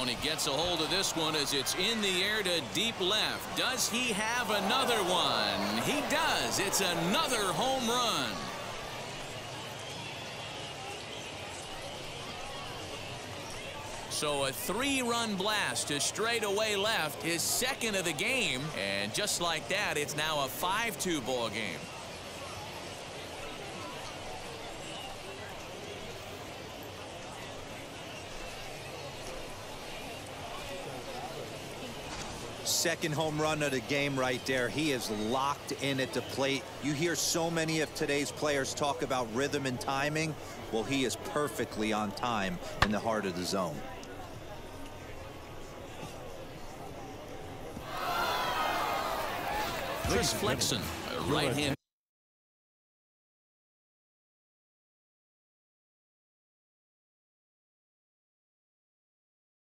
And he gets a hold of this one as it's in the air to deep left. Does he have another one? He does. It's another home run. So a three-run blast to straightaway left, his second of the game. And just like that, it's now a 5-2 ball game. Second home run of the game right there. He is locked in at the plate. You hear so many of today's players talk about rhythm and timing. Well, he is perfectly on time in the heart of the zone. Chris Flexen, right-hand